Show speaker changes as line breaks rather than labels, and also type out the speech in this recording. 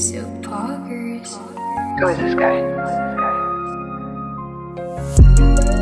is a poggers.
Who is this guy? Who is this guy?